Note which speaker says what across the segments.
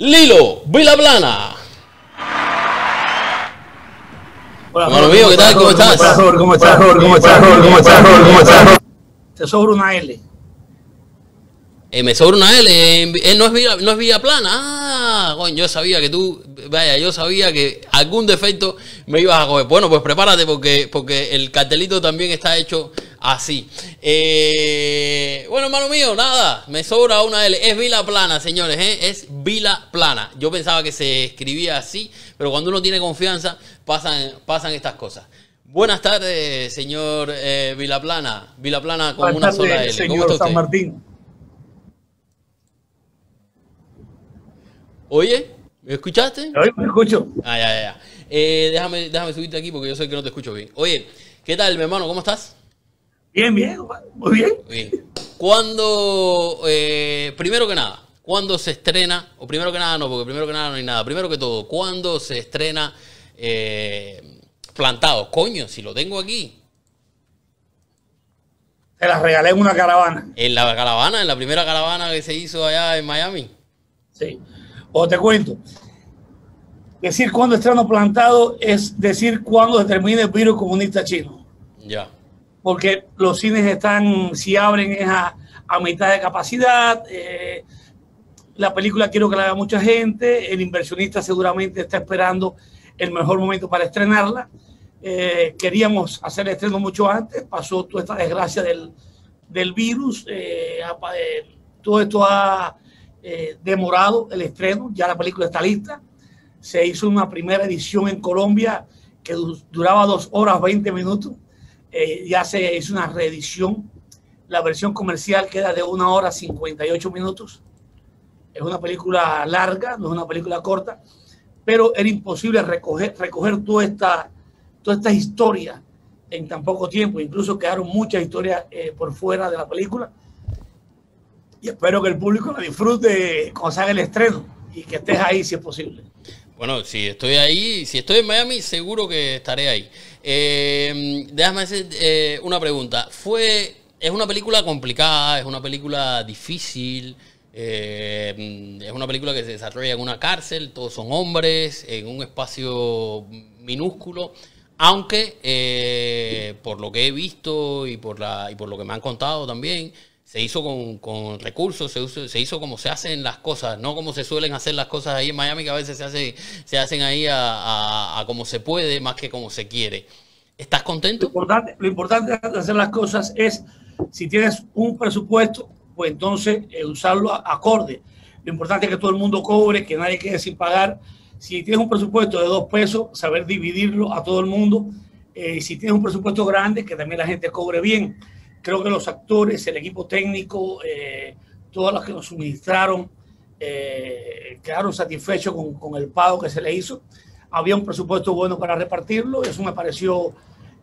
Speaker 1: Lilo, Vila Plana.
Speaker 2: Hola,
Speaker 1: mío, ¿qué tal? ¿Cómo estás?
Speaker 2: ¿Cómo estás? ¿Cómo estás? ¿Cómo estás? ¿Cómo estás? Te sobra una L.
Speaker 1: Eh, me sobra una L. eh, no es Villa, no es Villa Plana. Ah, coño, yo sabía que tú, vaya, yo sabía que algún defecto me ibas a coger. Bueno, pues prepárate porque, porque el cartelito también está hecho así. Eh, bueno, hermano mío, nada, me sobra una L. Es Vila Plana, señores, ¿eh? es Vila Plana. Yo pensaba que se escribía así, pero cuando uno tiene confianza pasan, pasan estas cosas. Buenas tardes, señor eh, Vilaplana. Vilaplana con
Speaker 2: Buenas
Speaker 1: una sola L. ¿Cómo
Speaker 2: señor
Speaker 1: está
Speaker 2: San? Martín.
Speaker 1: Oye, ¿me escuchaste?
Speaker 2: Oye, ¿Me escucho?
Speaker 1: Ah, ya, ya, ya. Eh, déjame, déjame subirte aquí porque yo sé que no te escucho bien. Oye, ¿qué tal, mi hermano? ¿Cómo estás?
Speaker 2: Bien, bien, muy bien.
Speaker 1: Bien. ¿Cuándo, eh, primero que nada, cuándo se estrena, o primero que nada no, porque primero que nada no hay nada, primero que todo, ¿cuándo se estrena eh, Plantados? Coño, si lo tengo aquí,
Speaker 2: Te la regalé en una caravana.
Speaker 1: en la caravana, en la primera caravana que se hizo allá en Miami.
Speaker 2: Sí. O te cuento. Decir cuándo estreno plantado es decir cuándo se termina el virus comunista chino.
Speaker 1: Ya.
Speaker 2: Porque los cines están, si abren, es a, a mitad de capacidad. eh, la película quiero que la vea mucha gente. El inversionista seguramente está esperando el mejor momento para estrenarla. Eh, queríamos hacer el estreno mucho antes. Pasó toda esta desgracia del, del virus. eh, todo esto ha eh, demorado el estreno. Ya la película está lista. Se hizo una primera edición en Colombia que du- duraba dos horas 20 minutos. Eh, ya se hizo una reedición. La versión comercial queda de una hora 58 minutos. Es una película larga, no es una película corta, pero era imposible recoger, recoger toda esta, toda esta historia en tan poco tiempo. Incluso quedaron muchas historias eh, por fuera de la película. Y espero que el público la disfrute cuando se haga el estreno y que estés ahí si es posible.
Speaker 1: Bueno, si estoy ahí, si estoy en Miami, seguro que estaré ahí. Eh, déjame hacer eh, una pregunta. Fue, es una película complicada, es una película difícil, eh, es una película que se desarrolla en una cárcel, todos son hombres, en un espacio minúsculo. Aunque eh, por lo que he visto y por la y por lo que me han contado también, se hizo con, con recursos, se, se hizo como se hacen las cosas, no como se suelen hacer las cosas ahí en Miami, que a veces se, hace, se hacen ahí a, como se puede más que como se quiere. ¿Estás
Speaker 2: Lo
Speaker 1: contento?
Speaker 2: importante, lo importante de hacer las cosas es, si tienes un presupuesto, pues entonces eh, usarlo acorde. Lo importante es que todo el mundo cobre, que nadie quede sin pagar. Si tienes un presupuesto de dos pesos, saber dividirlo a todo el mundo. Eh, si tienes un presupuesto grande, que también la gente cobre bien. Creo que los actores, el equipo técnico, eh, todos los que nos suministraron, eh, quedaron satisfechos con, con el pago que se le hizo. Había un presupuesto bueno para repartirlo. Eso me pareció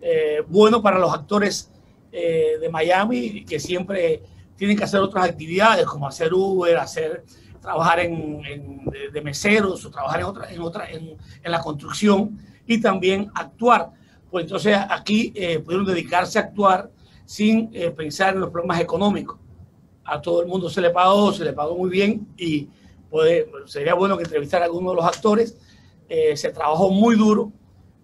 Speaker 2: eh, bueno para los actores eh, de Miami que siempre tienen que hacer otras actividades como hacer Uber, hacer trabajar en, en- de, de meseros o trabajar en otra, en, otra en, en la construcción y también actuar. Pues entonces aquí eh, pudieron dedicarse a actuar sin eh, pensar en los problemas económicos. A todo el mundo se le pagó, se le pagó muy bien y puede, sería bueno que entrevistara a alguno de los actores. Eh, se trabajó muy duro,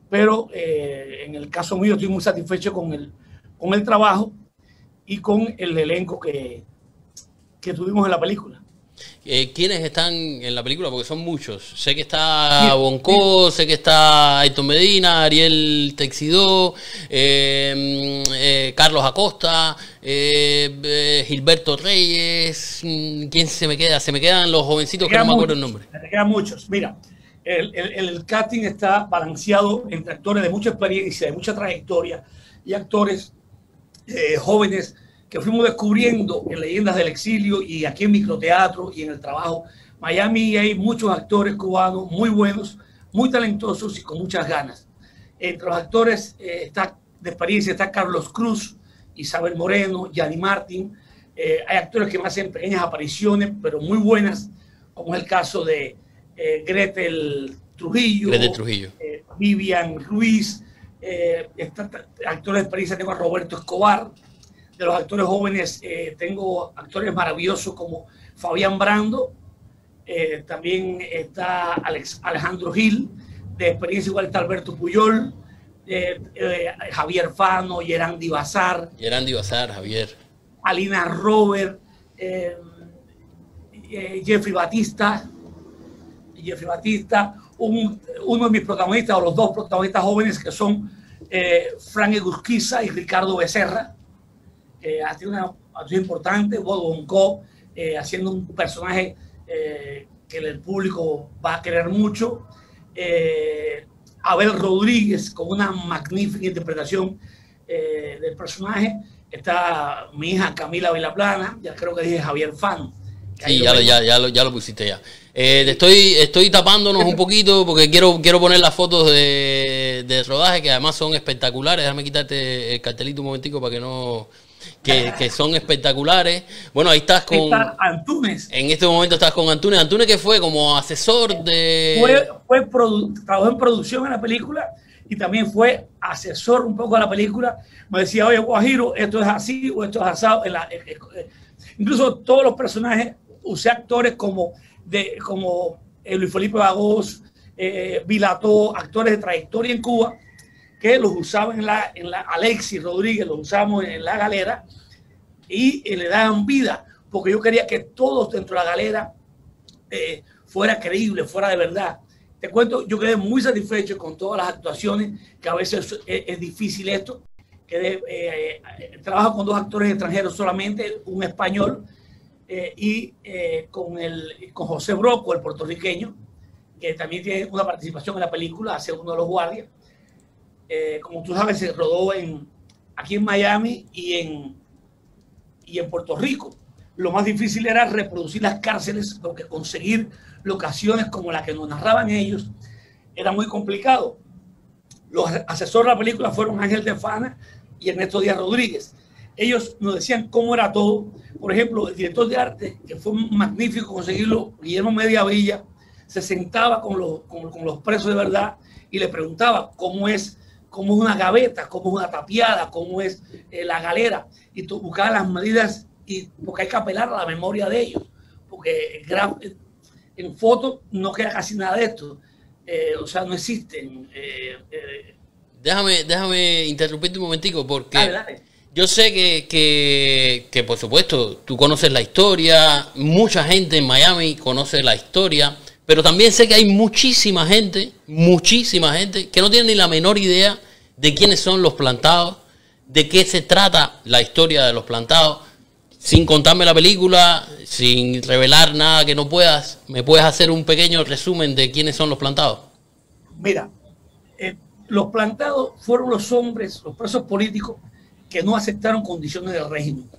Speaker 2: pero eh, en el caso mío estoy muy satisfecho con el, con el trabajo y con el elenco que, que tuvimos en la película.
Speaker 1: Eh, ¿Quiénes están en la película? Porque son muchos. Sé que está Bonco, sé que está Aiton Medina, Ariel Texidó, eh, eh, Carlos Acosta, eh, eh, Gilberto Reyes. mm, ¿Quién se me queda? Se me quedan los jovencitos que no
Speaker 2: quedan
Speaker 1: me acuerdo el
Speaker 2: muchos,
Speaker 1: nombre.
Speaker 2: Me quedan muchos. Mira, el, el- el casting está balanceado entre actores de mucha experiencia, de mucha trayectoria y actores eh, jóvenes que fuimos descubriendo en Leyendas del Exilio y aquí en Microteatro y en el trabajo. Miami hay muchos actores cubanos muy buenos, muy talentosos y con muchas ganas. Entre los actores eh, está, de experiencia está Carlos Cruz, Isabel Moreno, Yanni Martín. Eh, hay actores que me hacen pequeñas apariciones, pero muy buenas, como es el caso de eh, Gretel Trujillo,
Speaker 1: Gretel Trujillo.
Speaker 2: eh, Vivian Ruiz, está- actores de experiencia tengo a Roberto Escobar, de los actores jóvenes eh, tengo actores maravillosos como Fabián Brando Eh, también está Alex, Alejandro Gil, de experiencia igual está Alberto Puyol, eh, Javier Fano, Yerandi Bazar.
Speaker 1: Yerandi Bazar, Javier.
Speaker 2: Alina Robert, Jeffrey Batista, Jeffrey Batista, uno de mis protagonistas, o los dos protagonistas jóvenes que son Frank Egusquiza y Ricardo Becerra, que ha tenido una actuación importante, Bodo eh, haciendo un personaje eh, que el público va a querer mucho. Eh, Abel Rodríguez con una magnífica interpretación eh, del personaje. Está mi hija Camila Vilaplana, ya creo que dije Javier Fan.
Speaker 1: Sí, ya, ya, ya, lo, ya lo pusiste ya. estoy, estoy tapándonos un poquito porque quiero, quiero poner las fotos de, de rodaje que además son espectaculares. Déjame quitarte el cartelito un momentico para que no, que, son espectaculares. Bueno, ahí estás con.
Speaker 2: Antunes.
Speaker 1: En este momento estás con Antunes. Antunes que fue como asesor de.
Speaker 2: Fue, fue trabajó en producción en la película y también fue asesor un poco de la película. Me decía, oye, Guajiro, esto es así o esto es asado. incluso todos los personajes usé actores como, de, como eh, Luis Felipe Vagos, eh, Vilató, actores de trayectoria en Cuba que los usaban en la, en la Alexis Rodríguez, los usamos en la galera y, le daban vida, porque yo quería que todos dentro de la galera eh, fuera creíble, fuera de verdad. Te cuento, yo quedé muy satisfecho con todas las actuaciones, que a veces es, difícil esto. Quedé, eh, trabajo con dos actores extranjeros solamente, un español eh, y con, el, con José Broco, el puertorriqueño, que también tiene una participación en la película, hace uno de los guardias. Eh, como tú sabes, se rodó en, aquí en Miami y en, y en Puerto Rico. Lo más difícil era reproducir las cárceles, porque conseguir locaciones como la que nos narraban ellos era muy complicado. Los asesores de la película fueron Ángel de Fana y Ernesto Díaz Rodríguez. Ellos nos decían cómo era todo. Por ejemplo, el director de arte, que fue magnífico conseguirlo, Guillermo Media Villa, se sentaba con los, con los presos de verdad y le preguntaba cómo es cómo es una gaveta, cómo es una tapiada, cómo es eh, la galera, y tú buscas las medidas, y, porque hay que apelar a la memoria de ellos, porque en foto no queda casi nada de esto, eh, o sea, no existen. Eh,
Speaker 1: déjame, déjame interrumpirte un momentico, porque yo sé que, que, que, por supuesto, tú conoces la historia, mucha gente en Miami conoce la historia, pero también sé que hay muchísima gente, muchísima gente que no tiene ni la menor idea de quiénes son los plantados, de qué se trata la historia de los plantados. Sin contarme la película, sin revelar nada que no puedas, ¿me puedes hacer un pequeño resumen de quiénes son los plantados?
Speaker 2: Mira, eh, los plantados fueron los hombres, los presos políticos, que no aceptaron condiciones del régimen.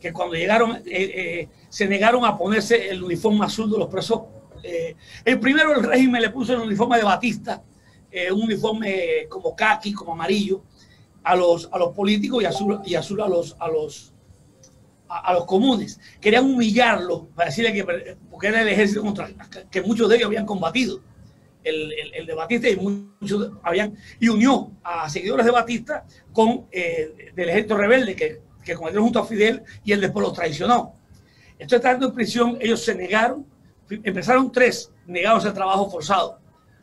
Speaker 2: Que cuando llegaron, eh, eh, se negaron a ponerse el uniforme azul de los presos eh, el primero el régimen le puso el uniforme de Batista, eh, un uniforme como kaki, como amarillo, a los, a los políticos y azul, y azul a los, a los a, los comunes. Querían humillarlo para decirle que porque era el ejército contra que muchos de ellos habían combatido. El, el, de Batista y muchos habían y unió a seguidores de Batista con eh, del ejército rebelde que, que cometieron junto a Fidel y él después los traicionó. Entonces, estando en prisión, ellos se negaron empezaron tres negados al trabajo forzado.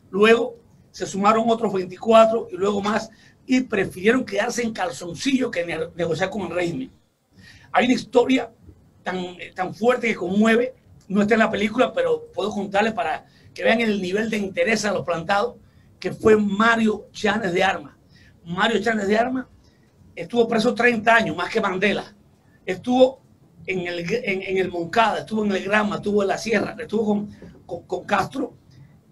Speaker 2: Luego se sumaron otros 24 y luego más y prefirieron quedarse en calzoncillo que negociar con el régimen. Hay una historia tan, tan fuerte que conmueve, no está en la película, pero puedo contarle para que vean el nivel de interés a los plantados, que fue Mario Chanes de Armas. Mario Chanes de Armas estuvo preso 30 años, más que Mandela. Estuvo en el, en, el Moncada, estuvo en el Grama, estuvo en la Sierra, estuvo con, con, Castro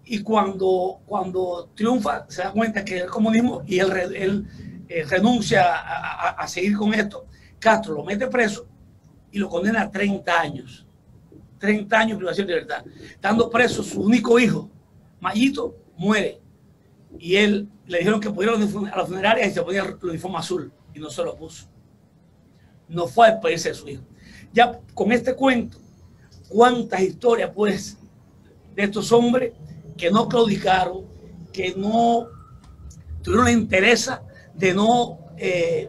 Speaker 2: y cuando, cuando triunfa se da cuenta que el comunismo y él, él eh, renuncia a, a, seguir con esto, Castro lo mete preso y lo condena a 30 años. 30 años de privación de libertad. Estando preso su único hijo, Mayito, muere. Y él le dijeron que pudiera a la funeraria y se ponía el uniforme azul y no se lo puso. No fue a despedirse de su hijo. Ya con este cuento, cuántas historias pues de estos hombres que no claudicaron, que no tuvieron la interés de no, eh,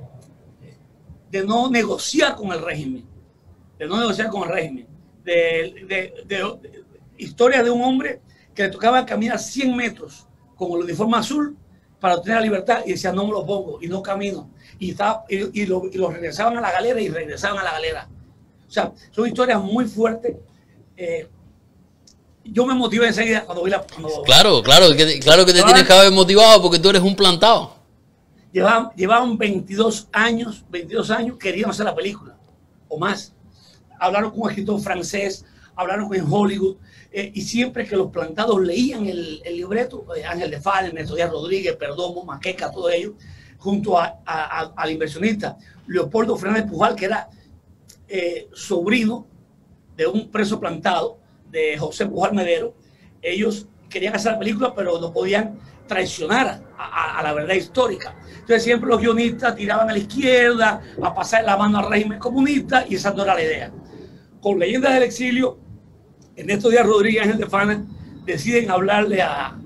Speaker 2: de no negociar con el régimen, de no negociar con el régimen, de, historia de un hombre que le tocaba caminar 100 metros con el uniforme azul para obtener la libertad y decía, no me lo pongo y no camino. Y, estaba, y, lo, regresaban a la galera y regresaban a la galera. O sea, son historias muy fuertes. Eh, yo me motivé enseguida cuando vi la...
Speaker 1: claro, claro, claro que te tienes que haber motivado porque tú eres un plantado.
Speaker 2: Llevaban, llevaban 22 años, 22 años querían hacer la película, o más. Hablaron con un escritor francés, hablaron con Hollywood, eh, y siempre que los plantados leían el, libreto, eh, Ángel de Fal, Ernesto Díaz Rodríguez, Perdomo, Maqueca, todo ello, junto a, al inversionista Leopoldo Fernández Pujal, que era eh, sobrino de un preso plantado, de José Pujal Medero, ellos querían hacer la película, pero no podían traicionar a, la verdad histórica. Entonces siempre los guionistas tiraban a la izquierda, a pasar la mano al régimen comunista, y esa no era la idea. Con Leyendas del Exilio, en estos días Rodríguez Ángel de Fana deciden hablarle a,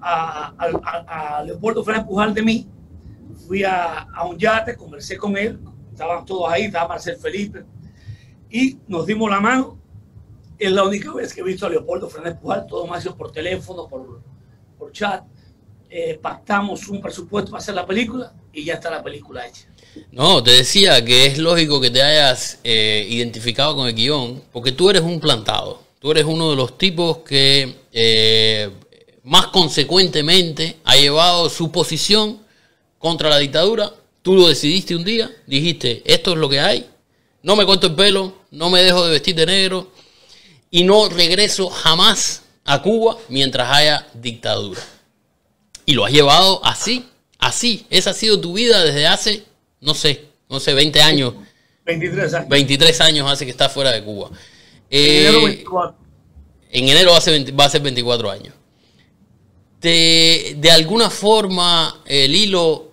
Speaker 2: a, Leopoldo Fernández Pujal de mí. Fui a, un yate, conversé con él, estaban todos ahí, estaba Marcel Felipe, y nos dimos la mano. Es la única vez que he visto a Leopoldo Fernández Pujal, todo más por teléfono, por, por chat. Eh, pactamos un presupuesto para hacer la película y ya está la película hecha.
Speaker 1: No, te decía que es lógico que te hayas eh, identificado con el guion, porque tú eres un plantado. Tú eres uno de los tipos que eh, más consecuentemente ha llevado su posición contra la dictadura. Tú lo decidiste un día, dijiste, esto es lo que hay, no me corto el pelo, no me dejo de vestir de negro y no regreso jamás a Cuba mientras haya dictadura. Y lo has llevado así, así. Esa ha sido tu vida desde hace no sé, no sé, 20 años.
Speaker 2: 23 años.
Speaker 1: 23 años hace que está fuera de Cuba. en enero 24. Eh, en enero va a ser, va a ser 24 años. De, de alguna forma, el hilo,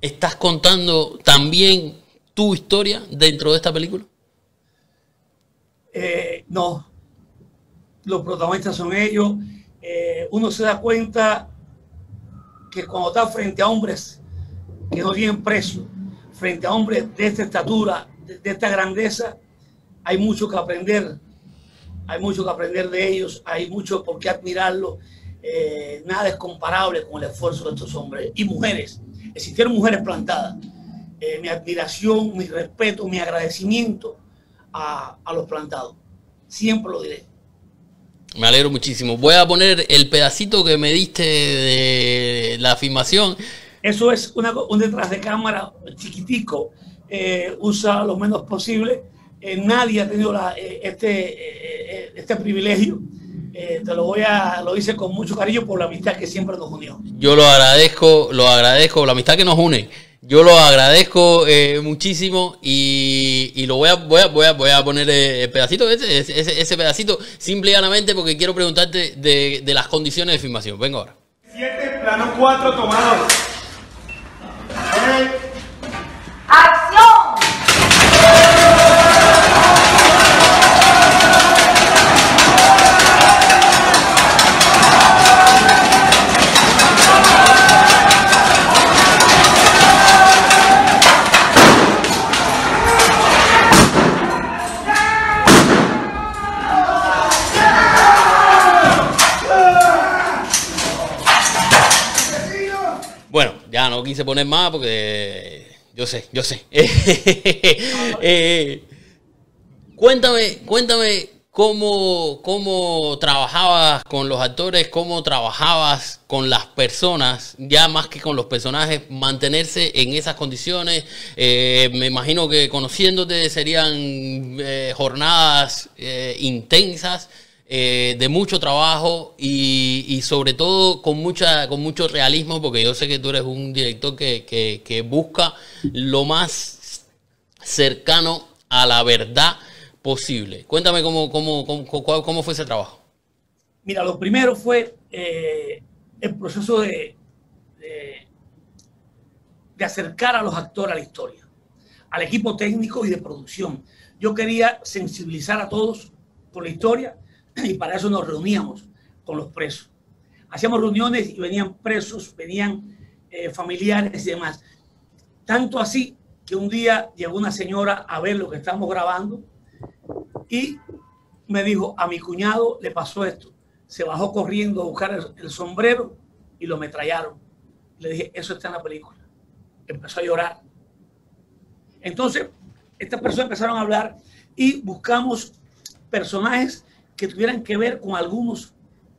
Speaker 1: ¿estás contando también tu historia dentro de esta película?
Speaker 2: Eh, no. Los protagonistas son ellos. Eh, uno se da cuenta que cuando está frente a hombres que no tienen precio, frente a hombres de esta estatura, de, esta grandeza, hay mucho que aprender. Hay mucho que aprender de ellos, hay mucho por qué admirarlo. Eh, nada es comparable con el esfuerzo de estos hombres y mujeres. Existieron mujeres plantadas. Eh, mi admiración, mi respeto, mi agradecimiento a, a los plantados. Siempre lo diré.
Speaker 1: Me alegro muchísimo. Voy a poner el pedacito que me diste de la afirmación
Speaker 2: eso es una, un detrás de cámara chiquitico, eh, usa lo menos posible. Eh, nadie ha tenido eh, este, este privilegio. Te lo voy a, lo hice con mucho cariño por la amistad que siempre nos unió.
Speaker 1: Yo lo agradezco, lo agradezco, la amistad que nos une. Yo lo agradezco muchísimo y, lo voy a, voy a, voy a, voy a poner el pedacito, ese, ese, ese, pedacito, simple y llanamente porque quiero preguntarte de, de las condiciones de filmación. Venga ahora.
Speaker 3: Siete, plano cuatro, tomador.
Speaker 4: ¡Acción!
Speaker 1: No quise poner más porque yo sé, yo sé. Eh, cuéntame, cuéntame cómo, cómo trabajabas con los actores, cómo trabajabas con las personas, ya más que con los personajes, mantenerse en esas condiciones. Eh, me imagino que conociéndote serían eh, jornadas intensas. Eh, de mucho trabajo y, sobre todo con, mucha, con mucho realismo, porque yo sé que tú eres un director que, busca lo más cercano a la verdad posible. Cuéntame cómo, cómo, cómo, fue ese trabajo.
Speaker 2: Mira, lo primero fue eh, el proceso de, de, de, acercar a los actores a la historia, al equipo técnico y de producción. Yo quería sensibilizar a todos con la historia y para eso nos reuníamos con los presos. Hacíamos reuniones y venían presos, venían eh, familiares y demás. Tanto así que un día llegó una señora a ver lo que estábamos grabando y me dijo, a mi cuñado le pasó esto. Se bajó corriendo a buscar el, el sombrero y lo metrallaron. Le dije, eso está en la película. Empezó a llorar. Entonces, estas personas empezaron a hablar y buscamos personajes que tuvieran que ver con algunos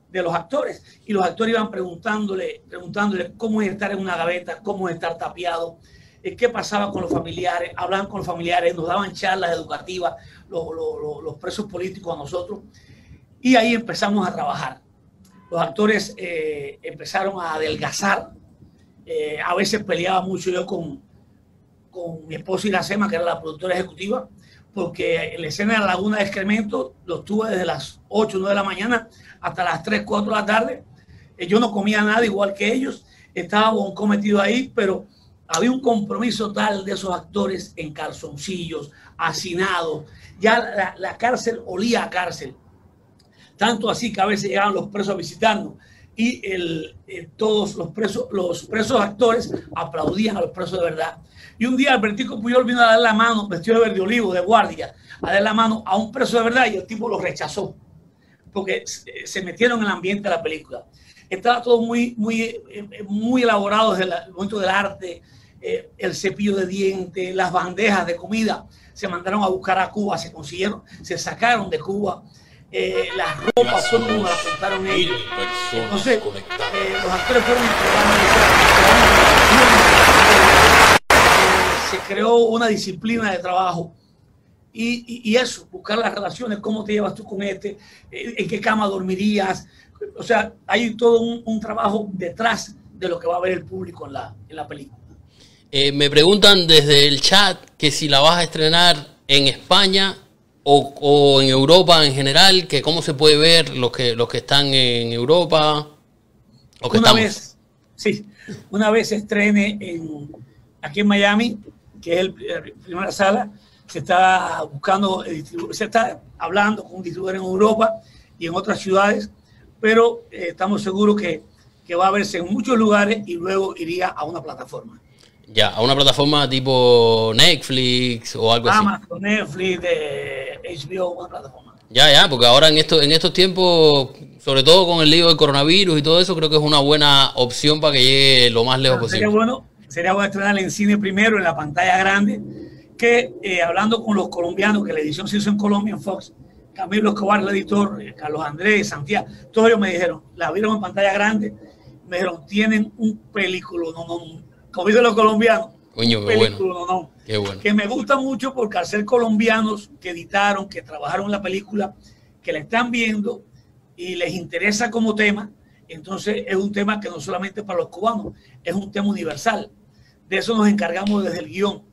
Speaker 2: de los actores. Y los actores iban preguntándole, preguntándole cómo es estar en una gaveta, cómo es estar tapiado, eh, qué pasaba con los familiares, hablaban con los familiares, nos daban charlas educativas, los, presos políticos a nosotros. Y ahí empezamos a trabajar. Los actores eh, empezaron a adelgazar. Eh, a veces peleaba mucho yo con, con mi esposa Iracema, que era la productora ejecutiva, porque en la escena de la Laguna de Excremento lo tuve desde las 8 o 9 de la mañana hasta las 3, 4 de la tarde. Eh, yo no comía nada igual que ellos, estaba cometido ahí, pero había un compromiso tal de esos actores en calzoncillos, hacinados. Ya la, cárcel olía a cárcel. Tanto así que a veces llegaban los presos a visitarnos y el, todos los presos, los presos actores aplaudían a los presos de verdad. Y un día Albertico Puyol vino a dar la mano, vestido de verde olivo, de guardia, a dar la mano a un preso de verdad y el tipo lo rechazó, porque se metieron en el ambiente de la película. Estaba todo muy, muy, muy elaborado desde el momento del arte, eh, el cepillo de dientes, las bandejas de comida, se mandaron a buscar a Cuba, se consiguieron, se sacaron de Cuba. Eh, las ropas fueron como las contaron ellos. Entonces, eh, los actores fueron se creó una disciplina de trabajo. Y, y, y, eso, buscar las relaciones, cómo te llevas tú con este, en qué cama dormirías. O sea, hay todo un, un trabajo detrás de lo que va a ver el público en la, en la película.
Speaker 1: Eh, me preguntan desde el chat que si la vas a estrenar en España o, o, en Europa en general, que cómo se puede ver los que, los que están en Europa.
Speaker 2: O que una estamos. vez, sí, una vez se estrene en, aquí en Miami, que es el, la primera sala, se está buscando, se está hablando con un distribuidor en Europa y en otras ciudades, pero eh, estamos seguros que, que va a verse en muchos lugares y luego iría a una plataforma.
Speaker 1: Ya, a una plataforma tipo Netflix o algo
Speaker 2: Amazon,
Speaker 1: así.
Speaker 2: Netflix, de HBO, una plataforma.
Speaker 1: Ya, ya, porque ahora en, esto, en estos tiempos, sobre todo con el lío del coronavirus y todo eso, creo que es una buena opción para que llegue lo más lejos
Speaker 2: Pero
Speaker 1: posible.
Speaker 2: sería bueno, sería bueno estrenar en cine primero, en la pantalla grande, que eh, hablando con los colombianos, que la edición se hizo en Colombia, en Fox, Camilo Escobar, el editor, eh, Carlos Andrés, Santiago, todos ellos me dijeron, la vieron en pantalla grande, me dijeron, tienen un película, no, no, como dicen los colombianos,
Speaker 1: Coño,
Speaker 2: un
Speaker 1: bueno.
Speaker 2: película, no, no,
Speaker 1: Qué bueno.
Speaker 2: que me gusta mucho porque al ser colombianos que editaron, que trabajaron la película, que la están viendo y les interesa como tema, entonces es un tema que no solamente para los cubanos, es un tema universal. De eso nos encargamos desde el guion.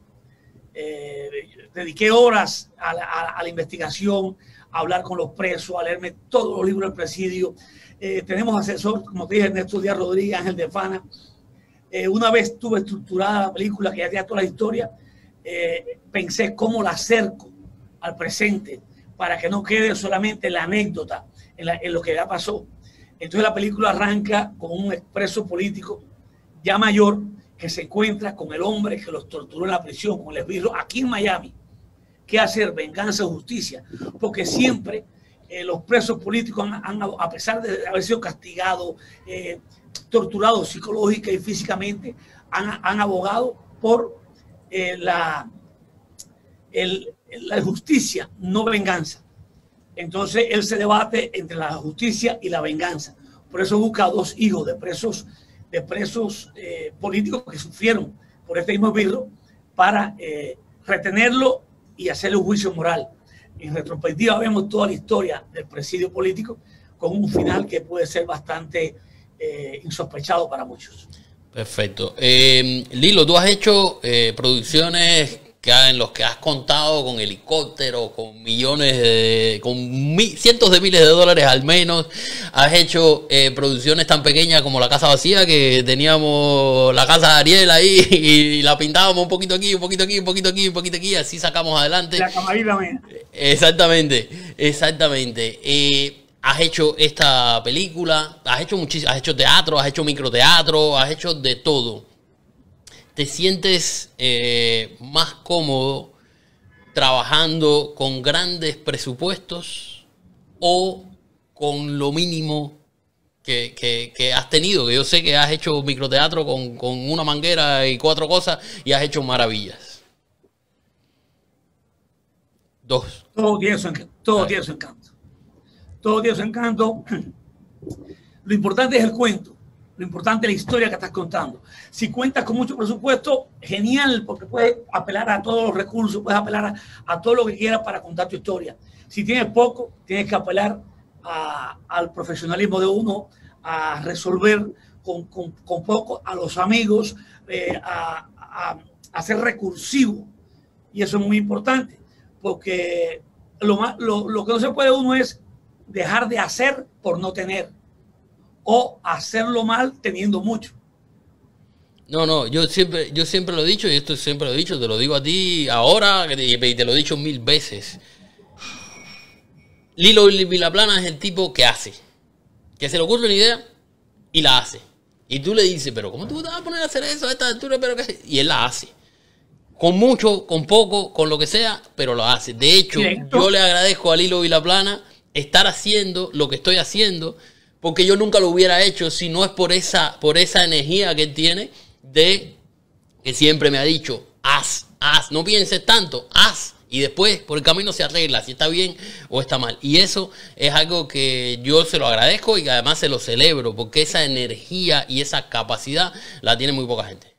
Speaker 2: Eh, dediqué horas a la, a, la, investigación, a hablar con los presos, a leerme todos los libros del presidio. Eh, tenemos asesor, como te dije, Ernesto Díaz Rodríguez, Ángel de Fana. Eh, una vez tuve estructurada la película, que ya tenía toda la historia, eh, pensé cómo la acerco al presente para que no quede solamente la anécdota en, la, en lo que ya pasó. Entonces la película arranca con un expreso político ya mayor que se encuentra con el hombre que los torturó en la prisión, con el esbirro, aquí en Miami. ¿Qué hacer? Venganza o justicia. Porque siempre eh, los presos políticos, han, a pesar de haber sido castigados, eh, torturados psicológica y físicamente, han, abogado por eh, la justicia, no venganza. Entonces él se debate entre la justicia y la venganza. Por eso busca a dos hijos de presos, de presos eh, políticos que sufrieron por este mismo virus para eh, retenerlo y hacerle un juicio moral. En retrospectiva vemos toda la historia del presidio político con un final que puede ser bastante eh, insospechado para muchos.
Speaker 1: Perfecto. Eh, Lilo, tú has hecho eh, producciones que, en los que has contado con helicópteros, con millones, de, con mi, cientos de miles de dólares al menos. Has hecho eh, producciones tan pequeñas como La Casa Vacía, que teníamos la casa de Ariel ahí y la pintábamos un poquito aquí, un poquito aquí, un poquito aquí, un poquito aquí, así sacamos adelante.
Speaker 2: La camarita mía.
Speaker 1: Exactamente, exactamente. Eh, has hecho esta película, has hecho muchísimo, has hecho teatro, has hecho microteatro, has hecho de todo. ¿Te sientes eh, más cómodo trabajando con grandes presupuestos o con lo mínimo que, que- que has tenido? Que yo sé que has hecho microteatro con, con una manguera y cuatro cosas y has hecho maravillas. Dos.
Speaker 2: Todo tiene su encanto. Todo
Speaker 1: Claro.
Speaker 2: tiene su encanto. Todo tiene su encanto. Lo importante es el cuento. Lo importante es la historia que estás contando. Si cuentas con mucho presupuesto, genial, porque puedes apelar a todos los recursos, puedes apelar a, todo lo que quieras para contar tu historia. Si tienes poco, tienes que apelar al profesionalismo de uno, a resolver con, con- con poco, a los amigos, eh, a ser recursivo. Y eso es muy importante, porque lo, más- lo, lo que no se puede uno es dejar de hacer por no tener o hacerlo mal teniendo mucho.
Speaker 1: No, no, yo siempre, yo siempre lo he dicho y esto siempre lo he dicho, te lo digo a ti ahora y te, lo he dicho mil veces. Lilo Vilaplana es el tipo que hace, que se le ocurre una idea y la hace. Y tú le dices, pero ¿cómo tú te vas a poner a hacer eso a esta altura? Pero qué? Y él la hace. Con mucho, con poco, con lo que sea, pero lo hace. De hecho,
Speaker 2: Directo.
Speaker 1: yo le agradezco a Lilo Vilaplana estar haciendo lo que estoy haciendo, porque yo nunca lo hubiera hecho si no es por esa, por esa energía que él tiene de que siempre me ha dicho, haz, haz, no pienses tanto, haz. Y después por el camino se arregla si está bien o está mal. Y eso es algo que yo se lo agradezco y además se lo celebro, porque esa energía y esa capacidad la tiene muy poca gente.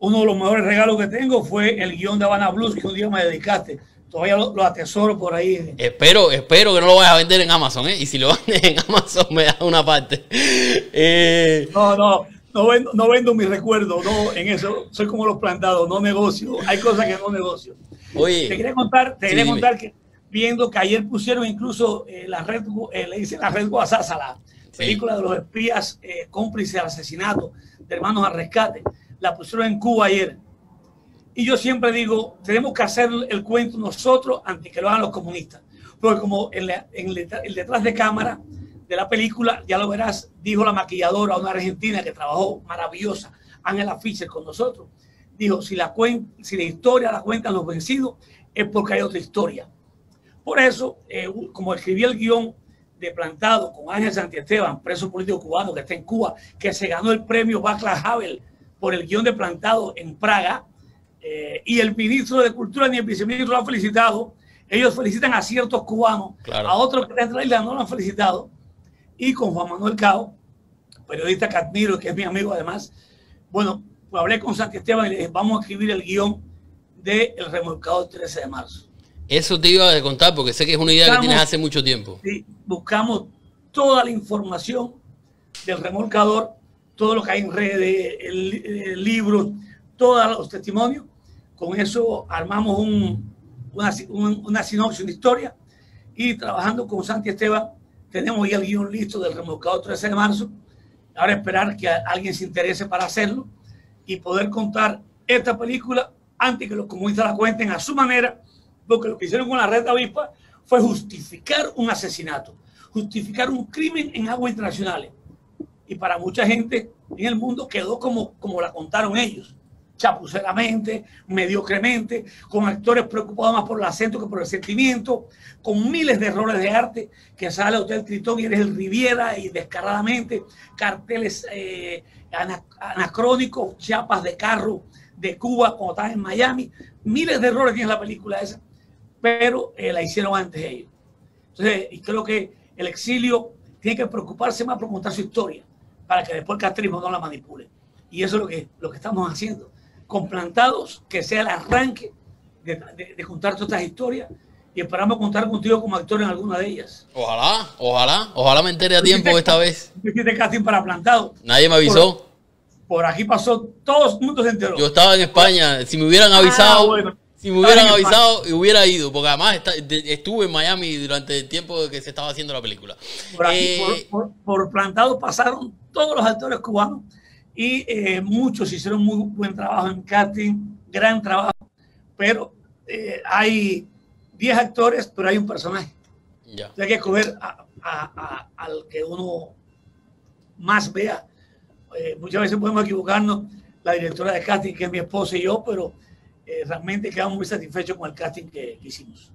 Speaker 2: Uno de los mejores regalos que tengo fue el guion de Habana Blues que un día me dedicaste. Todavía lo, lo atesoro por ahí.
Speaker 1: Espero, espero que no lo vayas a vender en Amazon, ¿eh? Y si lo vendes en Amazon me das una parte. Eh,
Speaker 2: No, no, no vendo, no vendo mis recuerdos, no, en eso soy como los plantados, no negocio. Hay cosas que no negocio. Te quería contar, te
Speaker 1: Sí,
Speaker 2: quería contar que viendo que ayer pusieron incluso eh, la red, eh, le dicen la red Guasasa, la película de los espías eh, cómplices al asesinato de hermanos al rescate, la pusieron en Cuba ayer. Y yo siempre digo, tenemos que hacer el cuento nosotros antes que lo hagan los comunistas. Porque como en, la- en el, detrás- de cámara de la película, ya lo verás, dijo la maquilladora, una argentina que trabajó maravillosa, Ángela Fischer con nosotros, dijo, si la, cuen- si la historia la cuentan los vencidos, es porque hay otra historia. Por eso, eh, como escribí el guion de Plantado con Ángel Santiesteban, preso político cubano que está en Cuba, que se ganó el premio Václav Havel por el guion de Plantado en Praga, eh, y el ministro de Cultura ni el viceministro lo han felicitado. Ellos felicitan a ciertos cubanos,
Speaker 1: Claro.
Speaker 2: a otros que están en la isla no lo han felicitado. Y con Juan Manuel Cao, periodista que admiro, que es mi amigo además, bueno, pues hablé con Santi Esteban y le dije, vamos a escribir el guion de El Remolcado 13 de marzo.
Speaker 1: eso te iba a contar porque sé que es una idea que
Speaker 2: Estamos-
Speaker 1: tienes hace mucho tiempo.
Speaker 2: Sí, buscamos toda la información del remolcador, todo lo que hay en redes, el, el libro, todos los testimonios. Con eso armamos un- una, un- una sinopsis, una historia. Y trabajando con Santi Esteban, tenemos ya el guion listo del remolcador 13 de marzo. Ahora esperar que alguien se interese para hacerlo y poder contar esta película antes que los comunistas la cuenten a su manera, porque lo que hicieron con la red avispa fue justificar un asesinato, justificar un crimen en aguas internacionales. Y para mucha gente en el mundo quedó como, como la contaron ellos, chapuceramente, mediocremente, con actores preocupados más por el acento que por el sentimiento, con miles de errores de arte, que sale Hotel Tritón y eres el Riviera y descaradamente, carteles eh, ana- anacrónicos, chapas de carro de Cuba cuando estás en Miami, miles de errores tiene la película esa, pero eh, la hicieron antes ellos. Entonces, y creo que el exilio tiene que preocuparse más por contar su historia, para que después el castrismo no la manipule. Y eso es lo que, lo que estamos haciendo. Con plantados, que sea el arranque de, de, de contar todas estas historias, y esperamos contar contigo como actor en alguna de ellas.
Speaker 1: Ojalá, ojalá, ojalá me entere a tiempo esta vez.
Speaker 2: Hiciste casting para plantado.
Speaker 1: Nadie me avisó.
Speaker 2: Por aquí pasó, todo el mundo se enteró.
Speaker 1: Yo estaba en España. Si me hubieran avisado,
Speaker 2: Ah, bueno.
Speaker 1: si me hubieran avisado, hubiera ido. Porque además está- estuve en Miami durante el tiempo que se estaba haciendo la película.
Speaker 2: Por, aquí,
Speaker 1: Eh,
Speaker 2: por, por- por plantado pasaron todos los actores cubanos y eh, muchos hicieron muy buen trabajo en casting, gran trabajo, pero eh, hay 10 actores, pero hay un personaje.
Speaker 1: ya.
Speaker 2: Entonces hay que escoger a- a- a- al que uno más vea. Eh, muchas veces podemos equivocarnos, la directora de casting, que es mi esposa y yo, pero eh, realmente quedamos muy satisfechos con el casting que, que hicimos.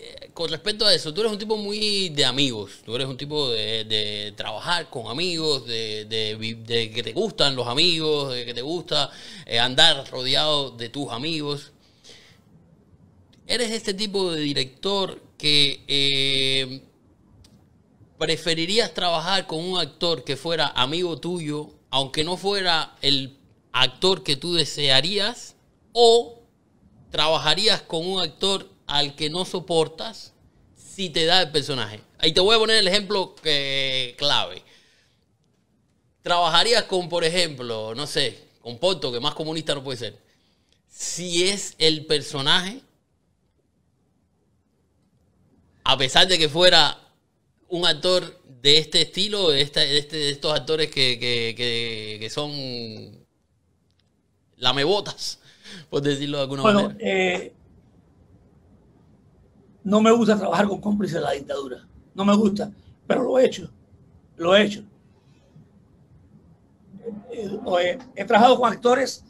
Speaker 1: Eh, con respecto a eso, tú eres un tipo muy de amigos, tú eres un tipo de, trabajar con amigos, de que te gustan los amigos, de que te gusta eh, andar rodeado de tus amigos. Eres este tipo de director que eh, preferirías trabajar con un actor que fuera amigo tuyo, aunque no fuera el actor que tú desearías, o trabajarías con un actor al que no soportas si te da el personaje. Ahí te voy a poner el ejemplo que, clave. Trabajarías con, por ejemplo, no sé, con Porto, que más comunista no puede ser. Si es el personaje, a pesar de que fuera un actor de este estilo, de, esta- de este- de estos actores que, que- que- que son lamebotas, por decirlo de alguna
Speaker 2: Bueno,
Speaker 1: manera.
Speaker 2: eh, no me gusta trabajar con cómplices de la dictadura. No me gusta, pero lo he hecho. Lo he hecho. Eh, eh, he trabajado con actores,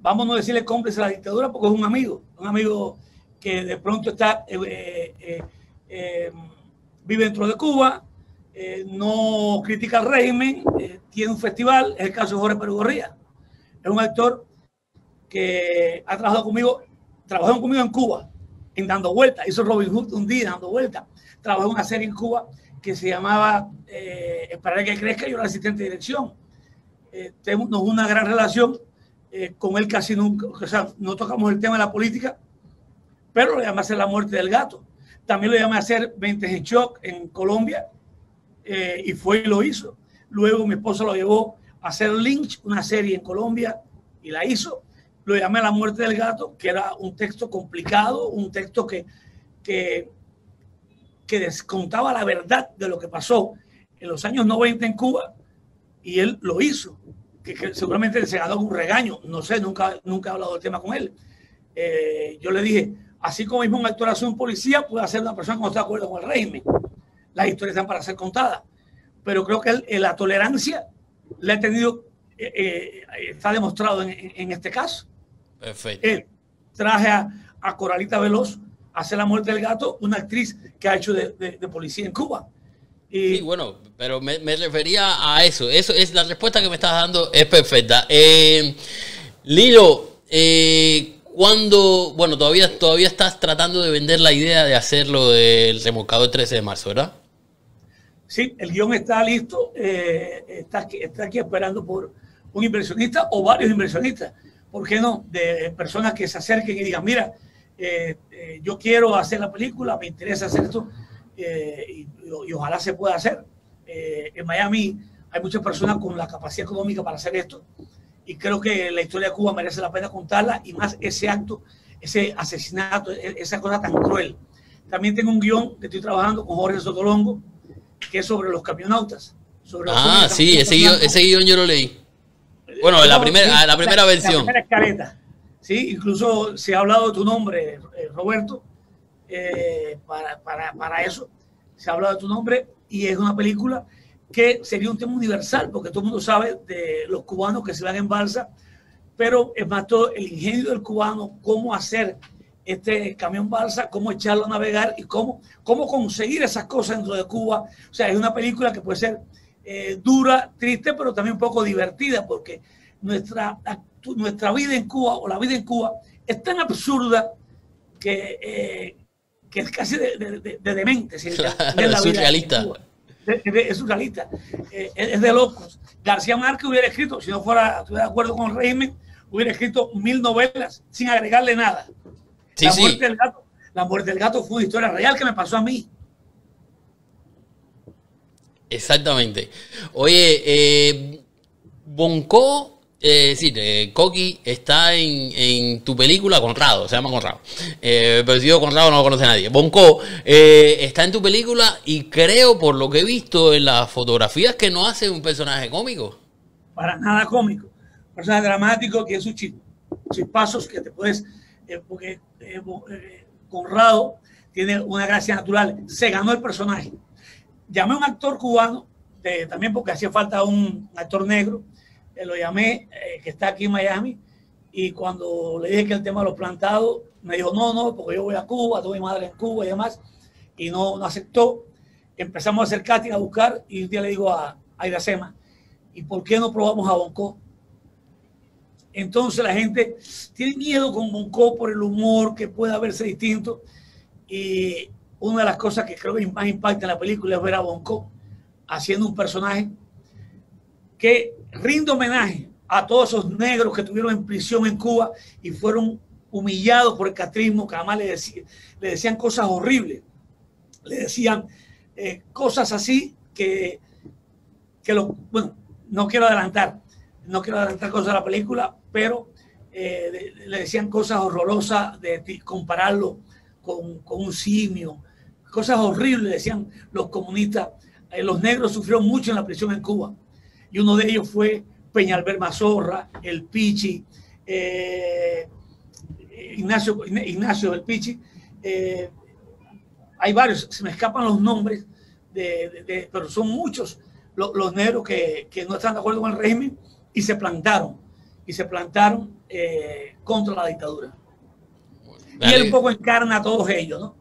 Speaker 2: vamos a decirle cómplice de la dictadura porque es un amigo, un amigo que de pronto está, eh, eh, vive dentro de Cuba, no critica el régimen, tiene un festival, es el caso de Jorge Pérez Gorría. Es un actor que ha trabajado conmigo, trabajó conmigo en Cuba, en Dando Vueltas, hizo Robin Hood un día Dando Vueltas, trabajó una serie en Cuba que se llamaba eh, Esperar que crezca, yo era asistente de dirección. Eh, tenemos una gran relación, eh, con él casi nunca, o sea, no tocamos el tema de la política, pero lo llamé a hacer La muerte del gato. También lo llamé a hacer 20 en shock en Colombia, eh, y fue y lo hizo. Luego mi esposa lo llevó a hacer Lynch, una serie en Colombia, y la hizo. Lo llamé La muerte del gato, que era un texto complicado, un texto que, que, que descontaba la verdad de lo que pasó en los años 90 en Cuba, y él lo hizo. Que, que seguramente se ganó un regaño, no sé, nunca, nunca he hablado del tema con él. Eh, yo le dije, así como mismo un actor policía, puede hacer una persona que no está de acuerdo con el régimen. Las historias están para ser contadas. Pero creo que él, eh, la tolerancia la ha tenido, eh, eh, está demostrado en- en este caso.
Speaker 1: Perfecto.
Speaker 2: Traje a, a Coralita Veloz a hacer la muerte del gato, una actriz que ha hecho de, de- de policía en Cuba. Y
Speaker 1: Sí, bueno, pero me, me refería a eso. Eso es la respuesta que me estás dando es perfecta. Eh, Lilo, eh, cuando, bueno, todavía, todavía estás tratando de vender la idea de hacerlo del remolcador 13 de marzo, ¿verdad?
Speaker 2: Sí, el guion está listo, eh, está, aquí, está aquí esperando por un inversionista o varios inversionistas. ¿Por qué no? De personas que se acerquen y digan, mira, eh, eh, yo quiero hacer la película, me interesa hacer esto eh, y, y ojalá se pueda hacer. Eh, en Miami hay muchas personas con la capacidad económica para hacer esto y creo que la historia de Cuba merece la pena contarla y más ese acto, ese asesinato, e- esa cosa tan cruel. También tengo un guion que estoy trabajando con Jorge Sotolongo, que es sobre los camionautas. Sobre
Speaker 1: Ah, sí, ese
Speaker 2: guion,
Speaker 1: ese guion yo lo leí. Bueno, la primera, la primera versión.
Speaker 2: La primera escaleta. Sí, incluso se ha hablado de tu nombre, eh, Roberto, eh, para, para, para eso. Se ha hablado de tu nombre y es una película que sería un tema universal, porque todo el mundo sabe de los cubanos que se van en balsa, pero es más todo el ingenio del cubano, cómo hacer este camión balsa, cómo echarlo a navegar y cómo, cómo conseguir esas cosas dentro de Cuba. O sea, es una película que puede ser eh, dura, triste, pero también un poco divertida, porque nuestra, nuestra vida en Cuba o la vida en Cuba es tan absurda que, eh, que es casi de, de- de- de demente. si
Speaker 1: Claro,
Speaker 2: en
Speaker 1: surrealista.
Speaker 2: De- es surrealista, Eh, es, es de locos. García Márquez hubiera escrito, si no fuera estuviera de acuerdo con el régimen, hubiera escrito mil novelas sin agregarle nada.
Speaker 1: Sí,
Speaker 2: la,
Speaker 1: sí.
Speaker 2: muerte del gato, la muerte del gato fue una historia real que me pasó a mí.
Speaker 1: Exactamente. Oye, eh, Bonco, eh, decir, eh, Coqui está en, en tu película, Conrado, se llama Conrado. Eh, pero si digo Conrado no lo conoce nadie. Bonco eh, está en tu película y creo, por lo que he visto en las fotografías, que no hace un personaje cómico.
Speaker 2: para nada cómico. Personaje dramático que es un chis- chispazos que te puedes, eh, porque Conrado tiene una gracia natural, se ganó el personaje. Llamé a un actor cubano, también porque hacía falta un actor negro, eh, lo llamé, eh, que está aquí en Miami, Y cuando le dije que el tema de los plantados, me dijo, no, no, porque yo voy a Cuba, tengo mi madre en Cuba y demás. Y no, no aceptó. Empezamos a hacer casting, a buscar, y un día le digo a, a Iracema, ¿y por qué no probamos a Bonco? Entonces la gente tiene miedo con Bonco por el humor que pueda verse distinto. Y una de las cosas que creo que más impacta en la película es ver a Bonco haciendo un personaje que rinde homenaje a todos esos negros que estuvieron en prisión en Cuba y fueron humillados por el catrismo, que además le decían cosas horribles. Le decían eh, cosas así que, que lo, bueno, no quiero adelantar, no quiero adelantar cosas de la película, pero eh, le decían cosas horrorosas de, de compararlo con, con, un simio, cosas horribles, decían los comunistas. Eh, los negros sufrieron mucho en la prisión en Cuba y uno de ellos fue Peñalver Mazorra, el Pichi, eh, Ignacio, Ignacio el Pichi. Eh, hay varios, se me escapan los nombres, de, de, de, pero son muchos los, los negros que, que, no están de acuerdo con el régimen y se plantaron, y se plantaron contra la dictadura. Y él un poco encarna a todos ellos, ¿no?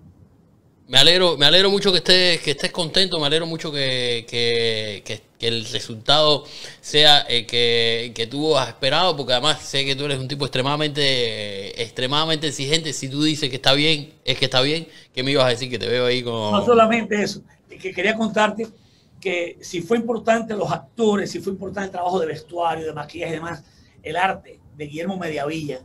Speaker 1: Me alegro, me alegro mucho que estés, que estés contento, me alegro mucho que, que, que, que el resultado sea el que, que, tú has esperado, porque además sé que tú eres un tipo extremadamente, extremadamente exigente. Si tú dices que está bien, es que está bien. ¿Qué me ibas a decir? Que te veo ahí como...
Speaker 2: No solamente eso, que quería contarte que si fue importante los actores, si fue importante el trabajo de vestuario, de maquillaje y demás, el arte de Guillermo Mediavilla,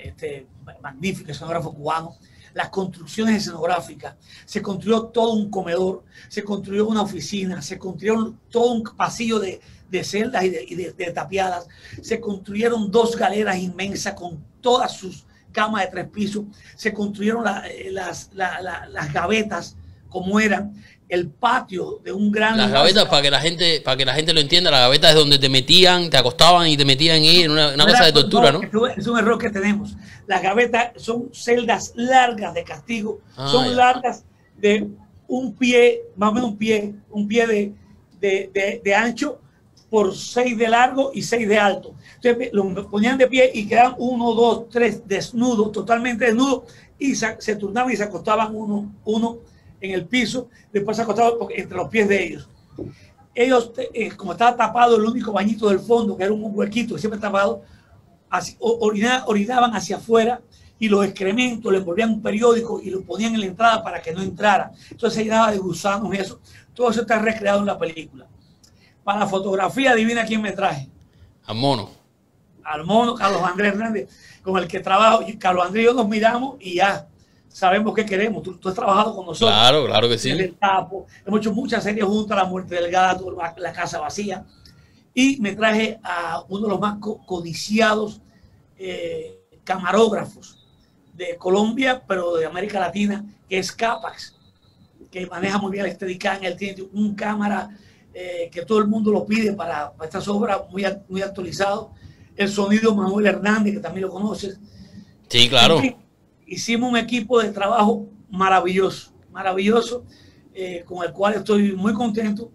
Speaker 2: este magnífico escenógrafo cubano, las construcciones escenográficas, se construyó todo un comedor, se construyó una oficina, se construyó todo un pasillo de, de celdas y, de, tapiadas, se construyeron dos galeras inmensas con todas sus camas de tres pisos, se construyeron la, las, la, la, las gavetas como eran, el patio de un gran
Speaker 1: las gavetas para que la gente para que la gente lo entienda la gaveta es donde te metían te acostaban y te metían ahí en una, una cosa de tortura no,
Speaker 2: no es un error que tenemos. Las gavetas son celdas largas de castigo. Ah, son ya. largas de un pie más o menos un pie un pie de, de, de, de ancho por seis de largo y seis de alto. Entonces lo ponían de pie y quedaban uno dos tres desnudos totalmente desnudos y se, se turnaban y se acostaban uno uno en el piso, después acostado entre los pies de ellos. Ellos, eh, como estaba tapado el único bañito del fondo, que era un huequito siempre tapado, así, orina, orinaban hacia afuera y los excrementos le envolvían un periódico y lo ponían en la entrada para que no entrara. Entonces se llenaba de gusanos y eso. Todo eso está recreado en la película. Para la fotografía, adivina quién me traje.
Speaker 1: Al mono.
Speaker 2: Al mono, Carlos Andrés Hernández, con el que trabajo. Carlos Andrés y yo nos miramos y ya sabemos qué queremos. Tú, tú, has trabajado con nosotros.
Speaker 1: Claro, claro que sí.
Speaker 2: El tapo. Hemos hecho muchas series juntas, La Muerte del Gato, La, Casa Vacía. Y me traje a uno de los más codiciados eh, camarógrafos de Colombia, pero de América Latina, que es Capax, que maneja muy bien el Steadicam. Él tiene un cámara eh, que todo el mundo lo pide para, para estas obras, muy, muy actualizado. El sonido Manuel Hernández, que también lo conoces.
Speaker 1: Sí, claro.
Speaker 2: Y, hicimos un equipo de trabajo maravilloso, maravilloso, eh, con el cual estoy muy contento.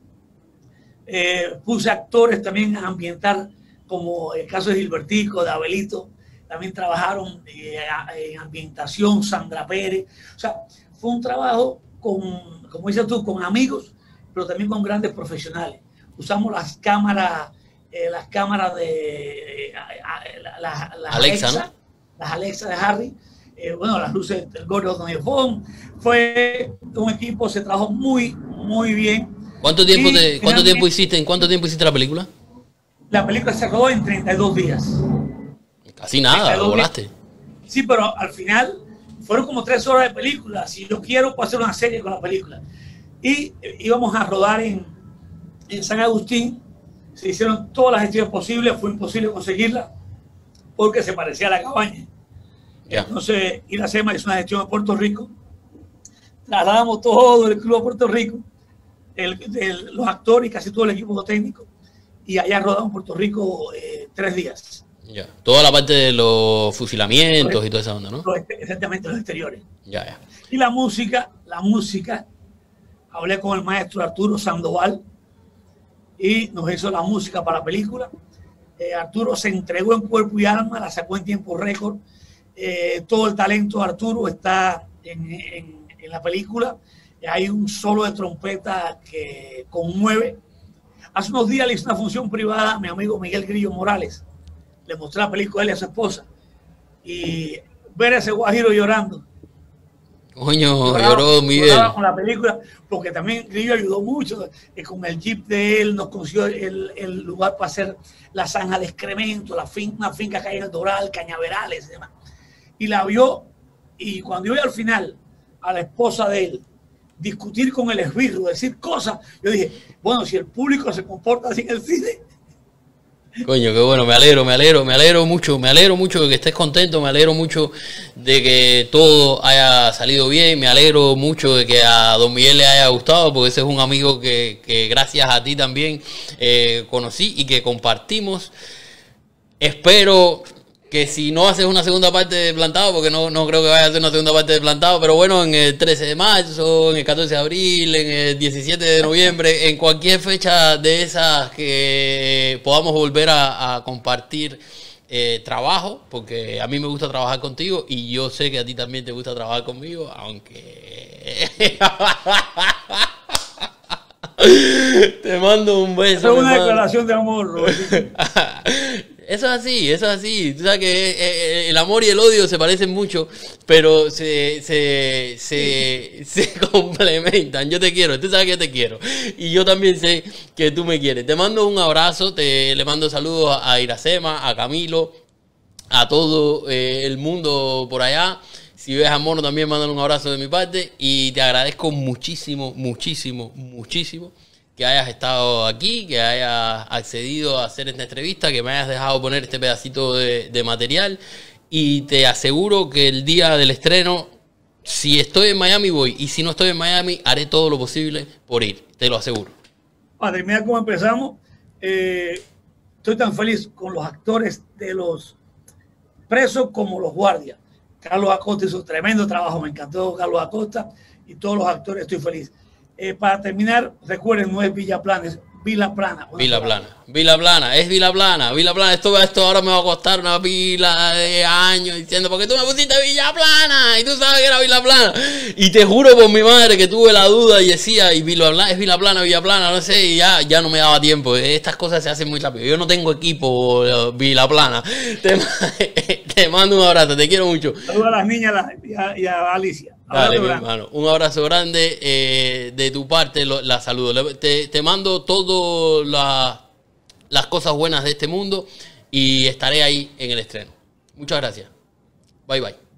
Speaker 2: Eh, puse actores también a ambientar, como el caso de Gilbertico, de Abelito, también trabajaron eh, en ambientación, Sandra Pérez. O sea, fue un trabajo con, como dices tú, con amigos, pero también con grandes profesionales. Usamos las cámaras, eh, las cámaras de la, la, la
Speaker 1: Alexa,
Speaker 2: Alexa
Speaker 1: ¿no?
Speaker 2: las Alexa de Harry, eh, bueno, las luces del Gordo Don Fue un equipo, se trabajó muy, muy bien.
Speaker 1: ¿Cuánto tiempo, te, ¿cuánto tiempo hiciste? ¿En cuánto tiempo hiciste la película?
Speaker 2: La película se rodó en 32 días.
Speaker 1: Casi nada, lo volaste.
Speaker 2: Días. Sí, pero al final fueron como tres horas de película. Si yo quiero, puedo hacer una serie con la película. Y íbamos a rodar en, en San Agustín. Se hicieron todas las gestiones posibles. Fue imposible conseguirla porque se parecía a la cabaña. Yeah. Entonces, Iracema hizo una gestión a Puerto Rico. Trasladamos todo el club a Puerto Rico, el, el, los actores y casi todo el equipo técnico. Y allá rodamos en Puerto Rico eh, tres días.
Speaker 1: Ya. Toda la parte de los fusilamientos y toda esa onda, ¿no?
Speaker 2: Exactamente, los exteriores.
Speaker 1: Ya, ya.
Speaker 2: Y la música, la música, hablé con el maestro Arturo Sandoval y nos hizo la música para la película. Eh, Arturo se entregó en cuerpo y alma, la sacó en tiempo récord. Eh, todo el talento de Arturo está en, en- en la película. Hay un solo de trompeta que conmueve. Hace unos días le hice una función privada a mi amigo Miguel Grillo Morales. Le mostré la película a él y a su esposa. Y ver a ese guajiro llorando.
Speaker 1: Coño,
Speaker 2: Lloraba-
Speaker 1: lloró Miguel.
Speaker 2: lloraba con la película, porque también Grillo ayudó mucho. eh, con el jeep de él nos consiguió el, el lugar para hacer la zanja de excremento, la fin, una finca que hay en el Doral, Cañaverales y demás. Y la vio, y cuando yo al final a la esposa de él discutir con el esbirro, decir cosas, yo dije, bueno, si el público se comporta así en el cine,
Speaker 1: Coño, qué bueno, me alegro, me alegro, me alegro mucho, me alegro mucho de que estés contento, me alegro mucho de que todo haya salido bien, me alegro mucho de que a Don Miguel le haya gustado, porque ese es un amigo que, que gracias a ti también eh, conocí y que compartimos. Espero que si no haces una segunda parte de plantado, porque no, no creo que vaya a hacer una segunda parte de plantado, pero bueno, en el 13 de marzo, en el 14 de abril, en el 17 de noviembre, en cualquier fecha de esas que podamos volver a, a compartir eh, trabajo, porque a mí me gusta trabajar contigo y yo sé que a ti también te gusta trabajar conmigo, aunque... Te mando un beso.
Speaker 2: eso es una declaración de amor. Roberto.
Speaker 1: Eso es así, eso es así. Tú sabes que eh, eh, el amor y el odio se parecen mucho, pero se, se, se, se complementan. Yo te quiero, tú sabes que te quiero. Y yo también sé que tú me quieres. Te mando un abrazo, te, le mando saludos a Iracema, a Camilo, a todo eh, el mundo por allá. Si ves a Mono también, mándale un abrazo de mi parte. Y te agradezco muchísimo, muchísimo, muchísimo que hayas estado aquí, que hayas accedido a hacer esta entrevista, que me hayas dejado poner este pedacito de, material. Y te aseguro que el día del estreno, si estoy en Miami, voy. Y si no estoy en Miami, haré todo lo posible por ir. Te lo aseguro.
Speaker 2: para terminar como empezamos, eh, estoy tan feliz con los actores de los presos como los guardias. Carlos Acosta hizo tremendo trabajo, me encantó Carlos Acosta y todos los actores, estoy feliz. Eh, para terminar, recuerden, no es Villa Plana, es Vila Plana.
Speaker 1: Vila Plana, Vila Plana, es Vila Plana, Vila Plana, esto, esto ahora me va a costar una pila de años diciendo, porque tú me pusiste Villa Plana y tú sabes que era Vila Plana. Y te juro por mi madre que tuve la duda y decía, y Vila Plana, es Vila Plana, Villa Plana, no sé, y ya, ya no me daba tiempo. Estas cosas se hacen muy rápido. Yo no tengo equipo eh, Vila Plana. Te, te mando un abrazo, te quiero mucho.
Speaker 2: Saludos a las niñas y a Alicia.
Speaker 1: Dale, mi hermano. Un abrazo grande. eh, de tu parte, lo- la saludo. Te, te mando todas la- las cosas buenas de este mundo y estaré ahí en el estreno. Muchas gracias. Bye bye.